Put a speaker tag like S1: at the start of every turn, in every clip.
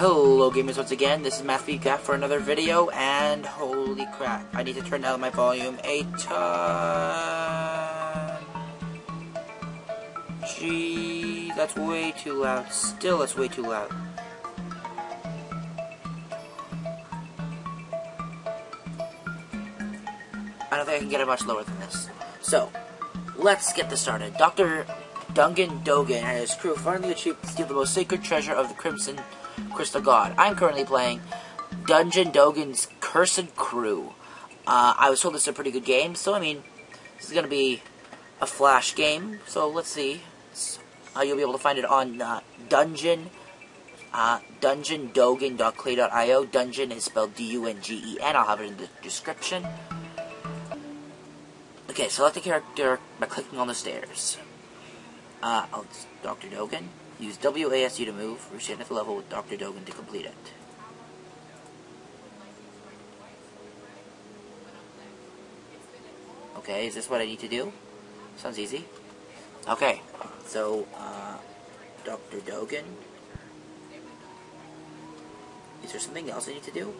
S1: Hello gamers once again, this is Matthew Gaff for another video, and holy crap, I need to turn down my volume a ton. Gee, that's way too loud. Still, that's way too loud. I don't think I can get it much lower than this. So, let's get this started. Dr. Dungen Dogan and his crew finally achieved to steal the most sacred treasure of the Crimson Crystal God. I'm currently playing Dungen Dogan's Cursed Crew. Uh, I was told this is a pretty good game, so I mean, this is going to be a flash game, so let's see. Uh, you'll be able to find it on uh, Dungeon, uh, dungendogan.clay.io. Dungeon is spelled D-U-N-G-E-N. I'll have it in the description. Okay, select the character by clicking on the stairs. Uh, Dr. Dogan. Use WASD to move. Reach the level with Dr. Dogan to complete it. Okay, is this what I need to do? Sounds easy. Okay, so, uh, Dr. Dogan. Is there something else I need to do?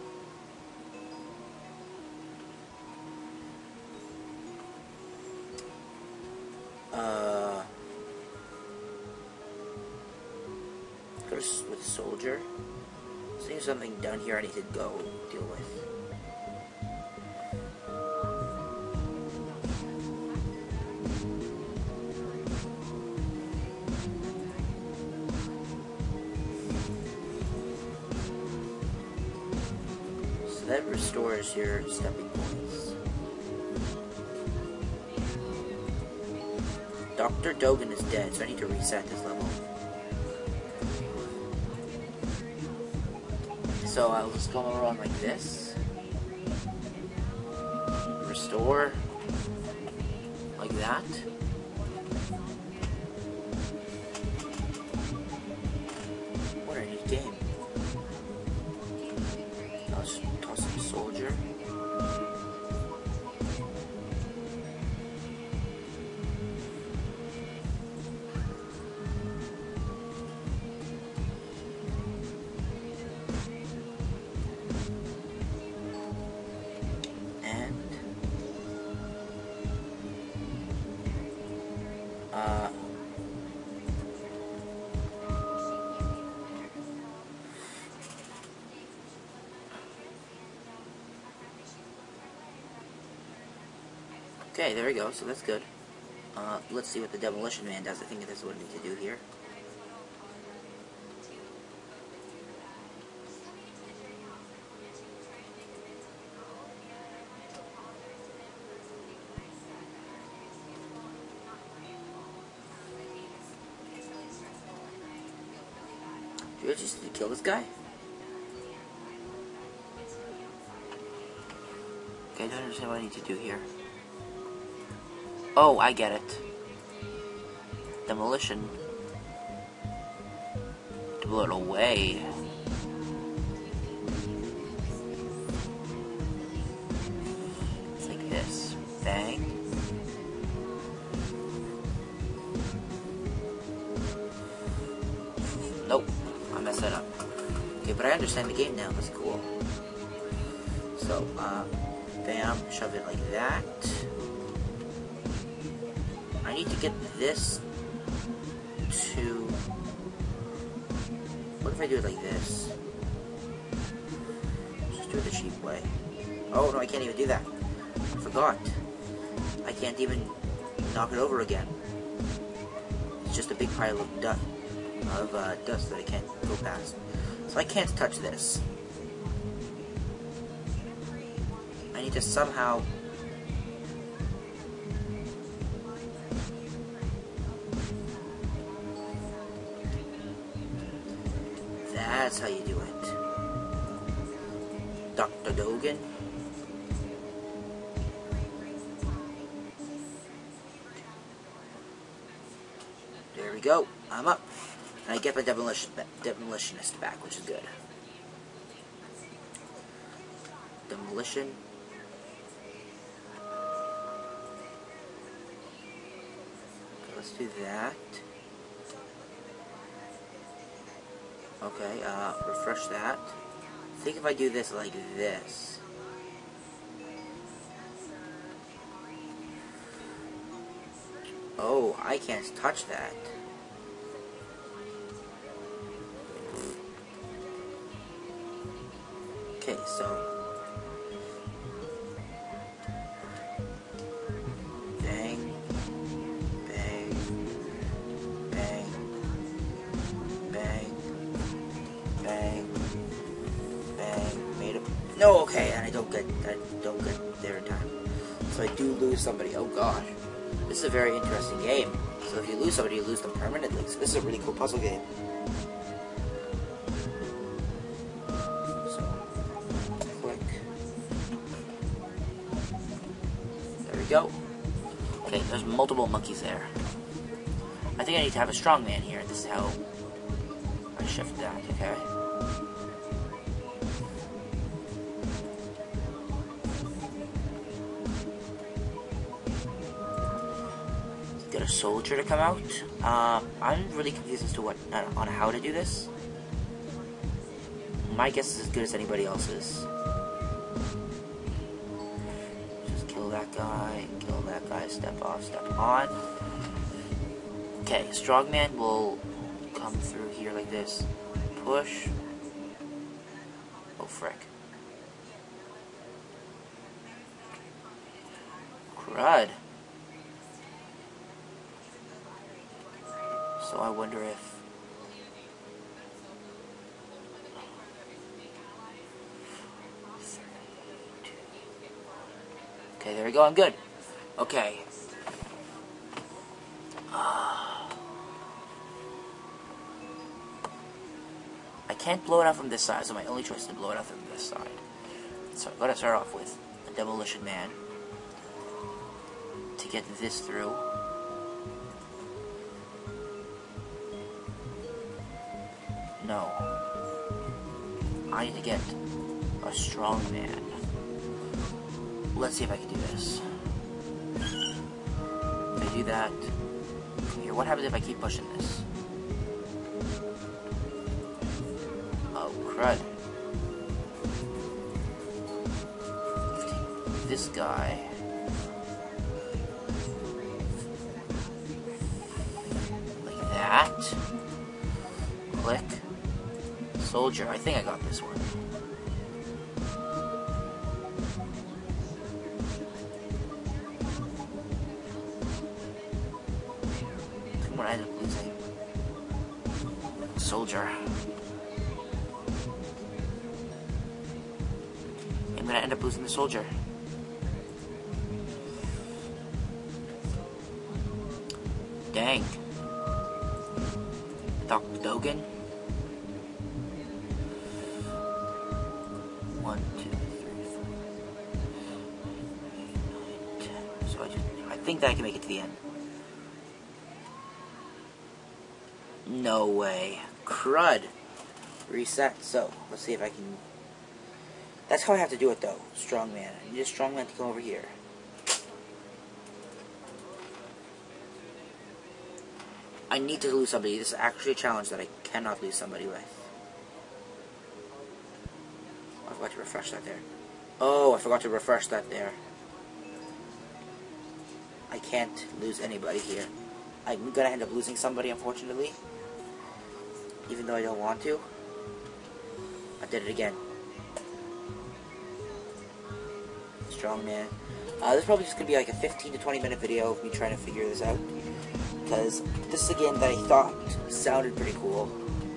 S1: Uh... Go to, with soldier. Seeing something down here I need to go deal with. So that restores your stepping points. Dr. Dogan is dead, so I need to reset this level. So I'll just go around like this. Restore. Like that. Okay there we go so that's good uh, let's see what the demolition man does I think that's what we need to do here Do I just need to kill this guy? Okay, I don't understand what I need to do here. Oh, I get it. Demolition. Blow it away. It's like this. Bang. Nope. I messed that up. Okay, but I understand the game now. That's cool. So, uh, bam, shove it like that. Need to get this to... What if I do it like this? Just do it the cheap way. Oh, no, I can't even do that. I forgot. I can't even knock it over again. It's just a big pile of dust of uh, dust that I can't go past. So I can't touch this. I need to somehow... That's how you do it. Dr. Dogan. There we go. I'm up. And I get my demolition, demolitionist back, which is good. Demolition. let's do that. Okay, uh, refresh that. I think if I do this like this. Oh, I can't touch that. Okay, so lose somebody. Oh gosh. this is a very interesting game. So if you lose somebody, you lose them permanently. So this is a really cool puzzle game. So click. There we go. Okay, there's multiple monkeys there. I think I need to have a strong man here. This is how I shift that, okay? Soldier to come out. Uh, I'm really confused as to what uh, on how to do this. My guess is as good as anybody else's. Just kill that guy, kill that guy, step off, step on. Okay, strongman will come through here like this. Push. Oh, frick. Crud. So I wonder if... Okay, there we go, I'm good. Okay. Uh, I can't blow it out from this side, so my only choice is to blow it out from this side. So going to start off with a Demolition Man to get this through. No. I need to get a strong man. Let's see if I can do this. I do that, here, what happens if I keep pushing this? Oh, crud. This guy. Soldier. I think I got this one. I end up losing. Soldier. I'm gonna end up losing the soldier. Dang. Dr. Dogan. Think that I can make it to the end. No way. Crud. Reset. So, let's see if I can... That's how I have to do it, though. Strongman. I need a strongman to come over here. I need to lose somebody. This is actually a challenge that I cannot lose somebody with. Oh, I forgot to refresh that there. Oh, I forgot to refresh that there. I can't lose anybody here. I'm gonna end up losing somebody, unfortunately. Even though I don't want to. I did it again. Strong man. Uh, this is probably just gonna be like a 15 to 20 minute video of me trying to figure this out. Because this is a game that I thought sounded pretty cool.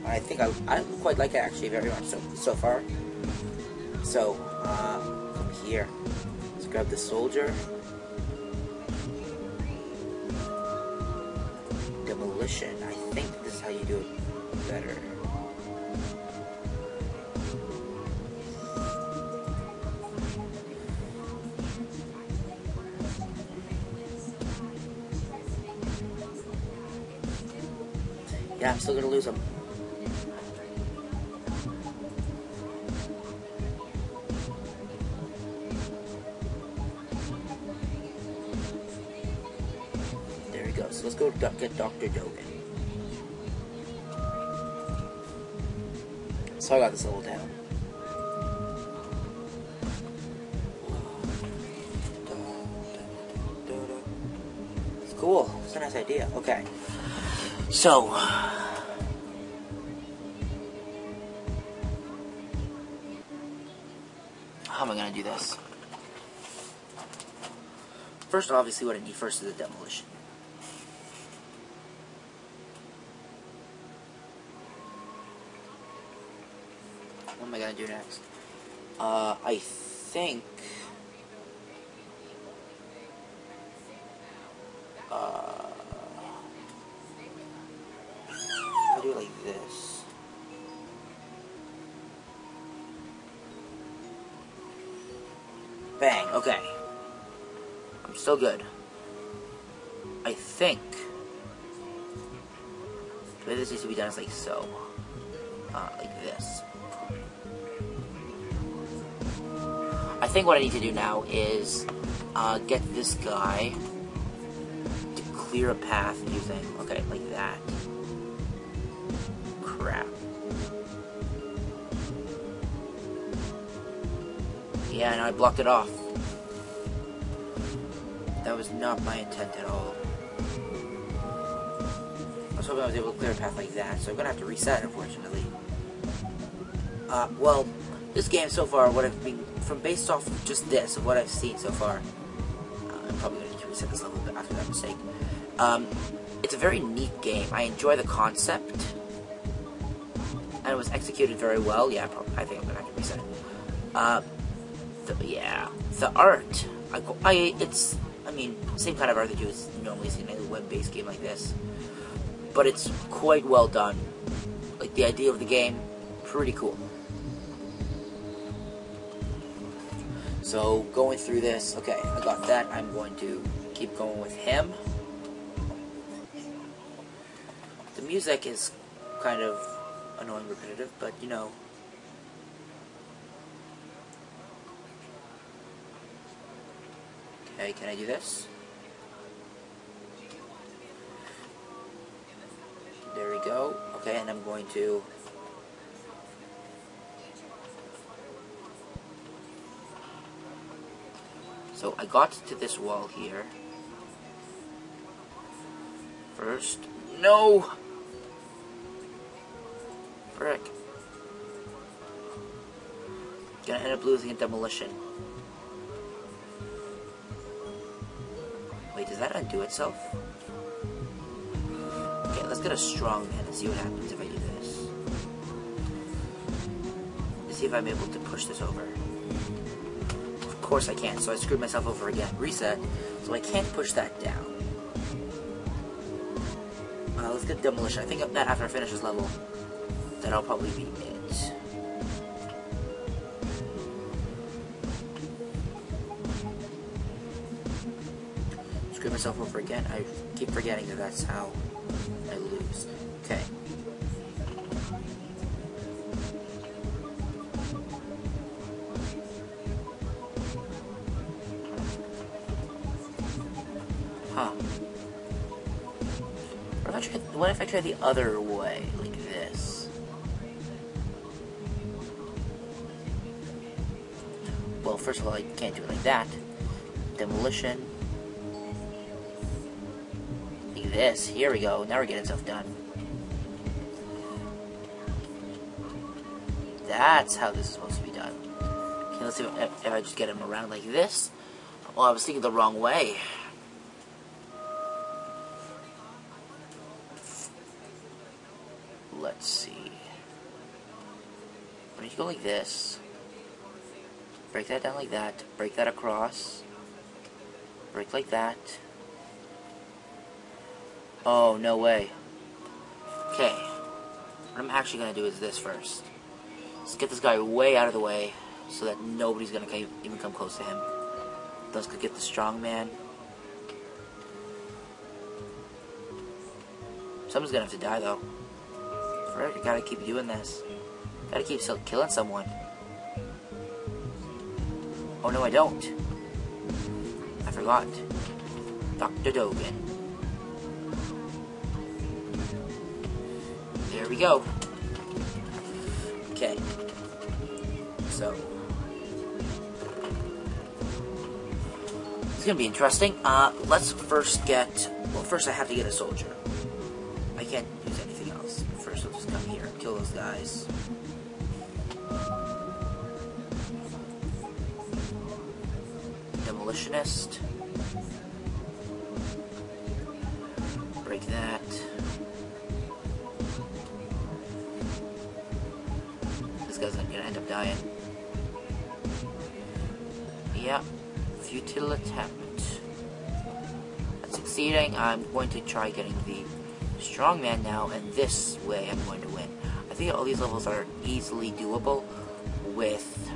S1: And I think I, I quite like it actually very much so, so far. So, uh, here, let's grab the soldier. Demolition. I think this is how you do it better. Yeah, I'm still gonna lose him. Get Dr. Dogan. So I got this level down. It's cool. It's a nice idea. Okay. So. How am I going to do this? First, obviously, what I need first is a demolition. What am I going do next? Uh, I think... Uh, I'll do it like this. Bang, okay. I'm still good. I think the way this needs to be done is like so. Uh, like this. I think what I need to do now is uh, get this guy to clear a path using, okay, like that. Crap. Yeah, and I blocked it off. That was not my intent at all. I was hoping I was able to clear a path like that, so I'm gonna have to reset, unfortunately. Uh, well, this game so far, what I've been, from based off just this, of what I've seen so far, uh, I'm probably need to reset this level bit after that mistake. Um, it's a very neat game. I enjoy the concept, and it was executed very well. Yeah, probably, I think I'm gonna have to reset it. Uh, the, yeah, the art. I, I, it's, I mean, same kind of art that you would normally see in a web-based game like this, but it's quite well done. Like the idea of the game, pretty cool. So going through this, okay, I got that. I'm going to keep going with him. The music is kind of annoying, repetitive, but you know. Okay, can I do this? There we go. Okay, and I'm going to So I got to this wall here. First. No! Frick. Gonna end up losing a demolition. Wait, does that undo itself? Okay, let's get a strong man and see what happens if I do this. See if I'm able to push this over course I can't, so I screwed myself over again. Reset, so I can't push that down. Uh, let's get Demolition. I think that after I finish this level, that'll probably be it. Screw myself over again. I keep forgetting that that's how I try the other way, like this? Well, first of all, I can't do it like that. Demolition. Like this. Here we go. Now we're getting stuff done. That's how this is supposed to be done. Okay, let's see if, if I just get him around like this. Well, I was thinking the wrong way. let's see. When you go like this, break that down like that, break that across, break like that. Oh, no way. Okay, what I'm actually going to do is this first. Let's get this guy way out of the way so that nobody's going to even come close to him. Let's go get the strong man. Someone's going to have to die, though. Right, you gotta keep doing this. Gotta keep killing someone. Oh no, I don't. I forgot. Dr. Dogan. There we go. Okay. So. It's gonna be interesting. Uh, let's first get. Well, first I have to get a soldier. I can't use anything else. First, I'll just come here and kill those guys. Break that. This guy's gonna end up dying. Yep. Futile attempt. Not succeeding. I'm going to try getting the strongman now, and this way I'm going to win. I think all these levels are easily doable with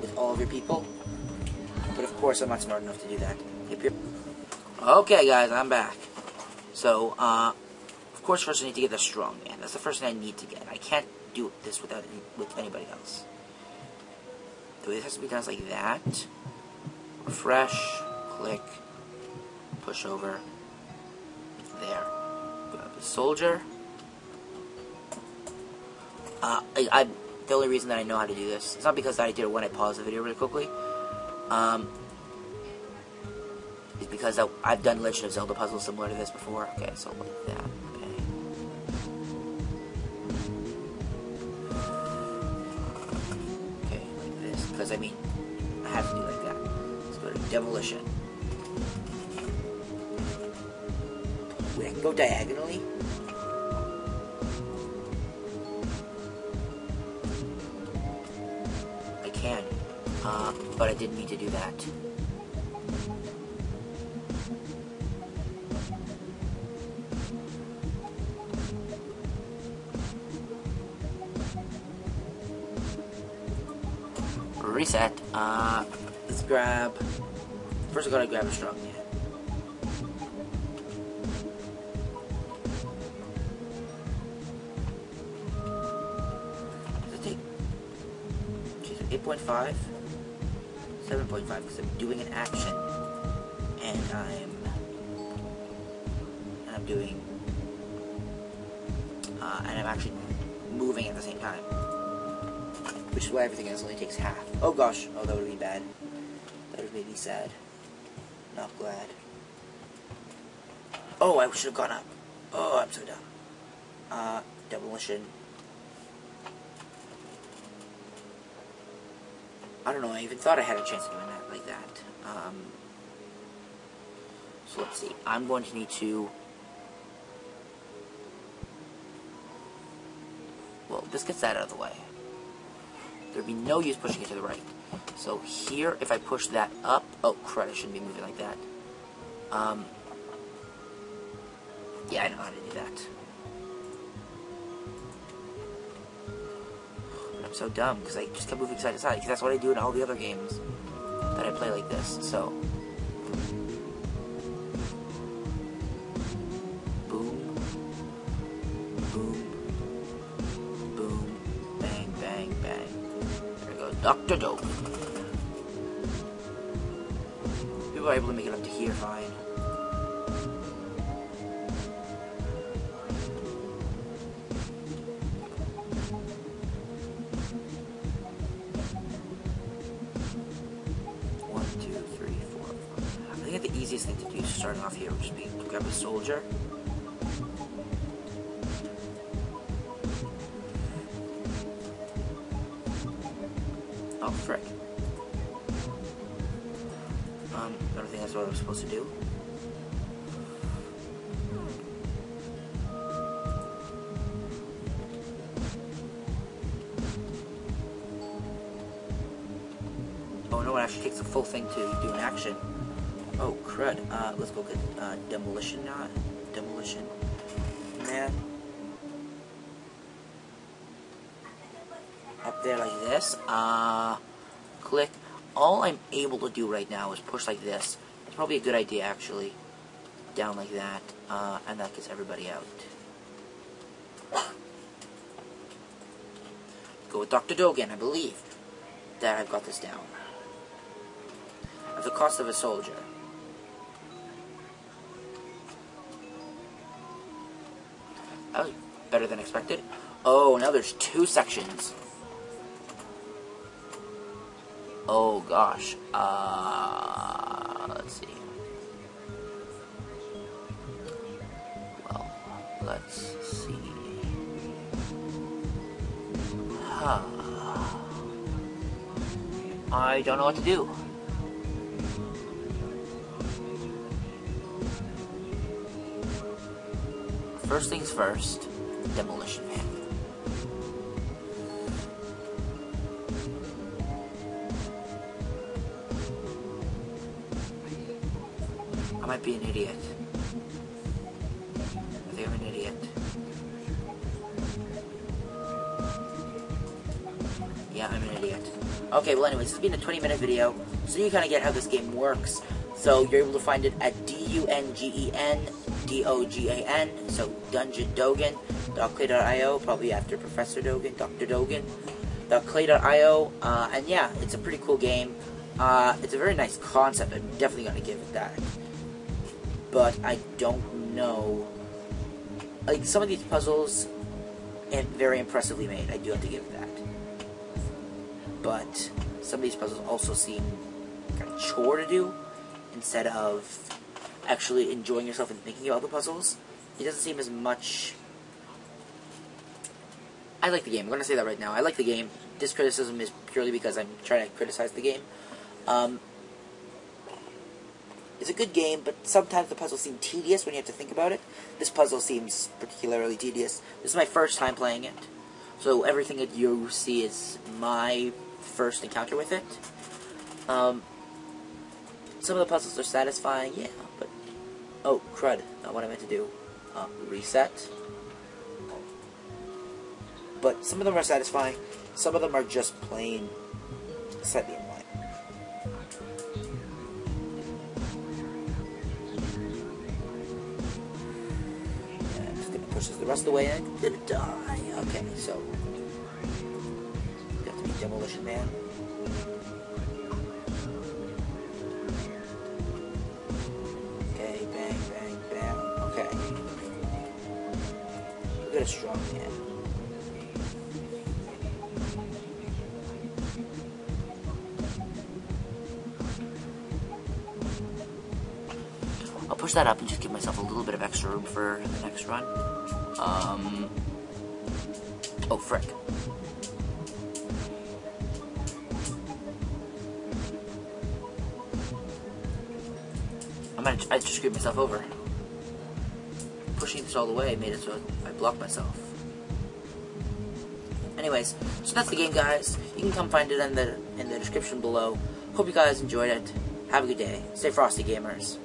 S1: with all of your people. Course, I'm not smart enough to do that. Okay, guys, I'm back. So, uh, of course, first I need to get the strong man. That's the first thing I need to get. I can't do this without any, with anybody else. Way this has to be done like that. Refresh, click, push over. There. Grab the soldier. Uh, I, I, the only reason that I know how to do this, it's not because I did it when I paused the video really quickly. Um, is because I, I've done Legend of Zelda puzzles similar to this before. Okay, so like that. Okay. Okay, like this. Because I mean, I have to do like that. Let's go to demolition. Wait, I can go diagonally? I can. Uh, but I didn't mean to do that. Reset. Uh, let's grab. First, I gotta grab a strong. Does it take? 8.5? 7.5 because I'm doing an action and I'm and I'm doing uh, and I'm actually moving at the same time which is why everything else only takes half. Oh gosh. Oh that would be bad. That would make me sad. Not glad. Oh I should have gone up. Oh I'm so dumb. Uh demolition I don't know, I even thought I had a chance of doing that like that. Um, so let's see. I'm going to need to... Well, this gets that out of the way. There'd be no use pushing it to the right. So here, if I push that up... Oh, crud, I shouldn't be moving like that. Um, yeah, I know how to do that. But I'm so dumb because I just kept moving side to side because that's what I do in all the other games that I play like this. So, Doctor Dope. We were able to make it up to here fine. One, two, three, four, five. I think the easiest thing to do starting off here would just be grab a soldier. That's what I was supposed to do. Oh no, it actually takes the full thing to do an action. Oh crud. Uh, let's go get uh, demolition now. Demolition. Man. Up there like this. Uh, click. All I'm able to do right now is push like this. It's probably a good idea actually. Down like that. Uh, and that gets everybody out. Go with Dr. Dogan, I believe that I've got this down at the cost of a soldier. That was better than expected. Oh, now there's two sections. Oh gosh. Uh, see. Well, let's see. Huh. I don't know what to do. First things first, demolition might be an idiot. I think I'm an idiot. Yeah, I'm an idiot. Okay, well anyways, this has been a 20 minute video, so you kind of get how this game works. So you're able to find it at D-U-N-G-E-N, D-O-G-A-N, so Dungen Dogan, .clay.io, probably after Professor Dogan, Dr. Dogan, .clay.io, uh, and yeah, it's a pretty cool game. Uh, it's a very nice concept, I'm definitely going to give it that. But I don't know, like, some of these puzzles, and very impressively made, I do have to give that. But some of these puzzles also seem kind of chore to do, instead of actually enjoying yourself and thinking about the puzzles. It doesn't seem as much. I like the game. I'm to say that right now. I like the game. This criticism is purely because I'm trying to criticize the game. Um, it's a good game, but sometimes the puzzles seem tedious when you have to think about it. This puzzle seems particularly tedious. This is my first time playing it, so everything that you see is my first encounter with it. Um, some of the puzzles are satisfying, yeah, but... Oh, crud. Not what I meant to do. Uh, reset. But some of them are satisfying. Some of them are just plain I'm just gonna push this the rest of the way and I'm gonna die. Okay, so... You have to be Demolition Man. Okay, bang, bang, bang. Okay. Look at a strong man. I'll push that up and just give myself a little bit of extra room for the next run. Um. Oh, frick. I might I just screwed myself over. Pushing this all the way made it so I blocked myself. Anyways, so that's the game, guys. You can come find it in the in the description below. Hope you guys enjoyed it. Have a good day. Stay frosty, gamers.